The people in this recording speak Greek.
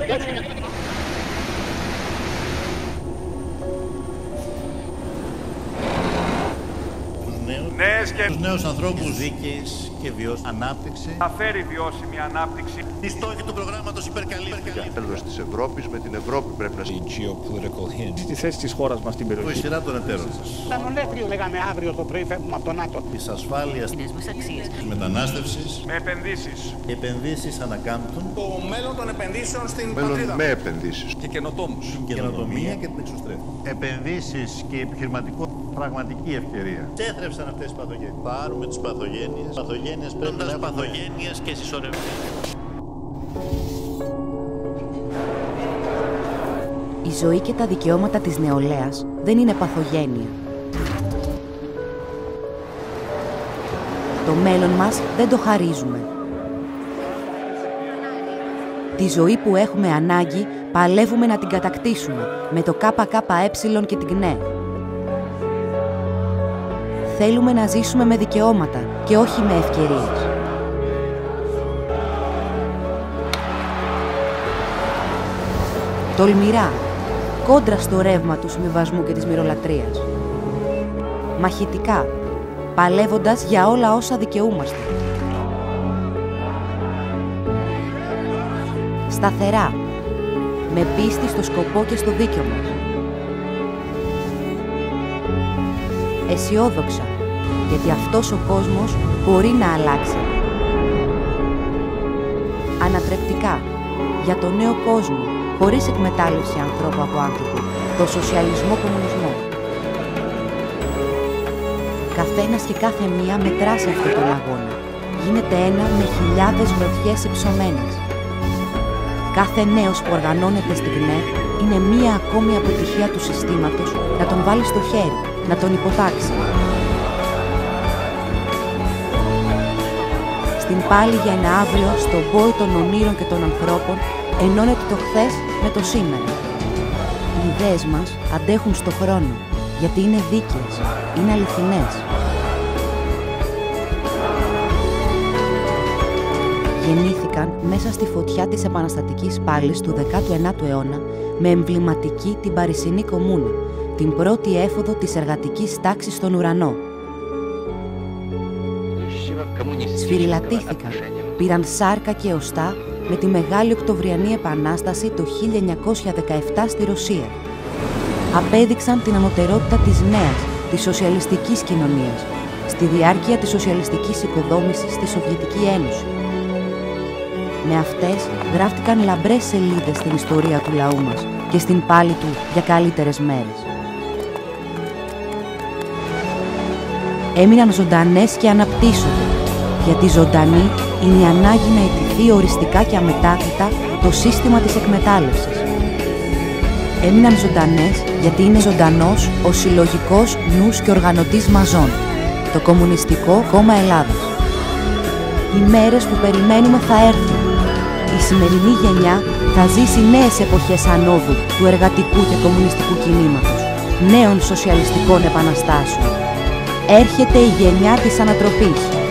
確かに。Νέους, νέες και τους νέους ανθρώπους δίκαιης και βιώσιμης ανάπτυξη. θα φέρει βιώσιμη ανάπτυξη. Οι στόχοι του προγράμματος υπερκαλύφθηκαν. Τέλος της Ευρώπης, με την Ευρώπη πρέπει να geopolitical hint. Στη θέση της χώρας μας στην Το περιοχή. σειρά των εταίρων σας. Ήταν ολέθριο, λέγαμε αύριο το πρωί φεύγουμε από το ΝΑΤΟ. Της ασφάλειας, κοινέ μας αξίες. της μετανάστευσης, Με επενδύσεις οι επενδύσεις ανακάμπτουν Το μέλλον των επενδύσεων στην μέλλον πατρίδα. με επενδύσεις. και καινοτόμους. την καινοτομία και την εξωστρέφεια. Επενδύσεις και επιχειρηματικό πραγματική ευκαιρία. Έθρεψαν αυτές τις παθογένειες; Πάρουμε τις παθογένειες. Παθογένειες πρέπει να έχουμε. παθογένειες και συσσωρευμένες. Η ζωή και τα δικαιώματα της νεολαίας δεν είναι παθογένεια. Το μέλλον μας δεν το χαρίζουμε. Τη ζωή που έχουμε ανάγκη παλεύουμε να την κατακτήσουμε με το ΚΚΕ και την ΚΝΕ. Θέλουμε να ζήσουμε με δικαιώματα και όχι με ευκαιρίες. Τολμηρά, κόντρα στο ρεύμα του συμβιβασμού και της μυρολατρείας. Μαχητικά, παλεύοντας για όλα όσα δικαιούμαστε. Σταθερά, με πίστη στο σκοπό και στο δίκιο μας. Αισιόδοξα, γιατί αυτός ο κόσμος μπορεί να αλλάξει. Ανατρεπτικά, για το νέο κόσμο, χωρίς εκμετάλλευση ανθρώπου από άνθρωπο, το σοσιαλισμό-κομμουνισμό. Καθένας και κάθε μία μετρά σε αυτόν τον αγώνα. Γίνεται ένα με χιλιάδες γροθιές υψωμένες. Κάθε νέος που οργανώνεται στην ΚΝΕ είναι μία ακόμη αποτυχία του συστήματος να τον βάλει στο χέρι, να τον υποτάξει. Στην πάλη για ένα αύριο, στον πόη των ονείρων και των ανθρώπων, ενώνεται το χθες με το σήμερα. Οι ιδέες μας αντέχουν στο χρόνο, γιατί είναι δίκαιες, είναι αληθινές. Γεννήθηκαν μέσα στη φωτιά της επαναστατικής πάλης του 19ου αιώνα με εμβληματική την Παρισινή Κομμούνα, την πρώτη έφοδο της εργατικής τάξης στον ουρανό. Σφυριλατήθηκαν, πήραν σάρκα και οστά με τη Μεγάλη Οκτωβριανή Επανάσταση το 1917 στη Ρωσία. Απέδειξαν την ανωτερότητα της νέας, της σοσιαλιστικής κοινωνίας, στη διάρκεια της σοσιαλιστικής οικοδόμησης στη Σοβιετική Ένωση. Με αυτές γράφτηκαν λαμπρές σελίδες στην ιστορία του λαού μας και στην πάλη του για καλύτερες μέρες. Έμειναν ζωντανές και αναπτύσσονται, γιατί ζωντανή είναι η ανάγκη να ιτηθεί οριστικά και αμετάκλητα το σύστημα της εκμετάλλευσης. Έμειναν ζωντανές γιατί είναι ζωντανός ο συλλογικός νους και οργανωτής μαζών, το Κομμουνιστικό Κόμμα Ελλάδας. Οι μέρες που περιμένουμε θα έρθουν. Η σημερινή γενιά θα ζήσει νέες εποχές ανόδου του εργατικού και κομμουνιστικού κινήματος, νέων σοσιαλιστικών επαναστάσεων. Έρχεται η γενιά της ανατροπής,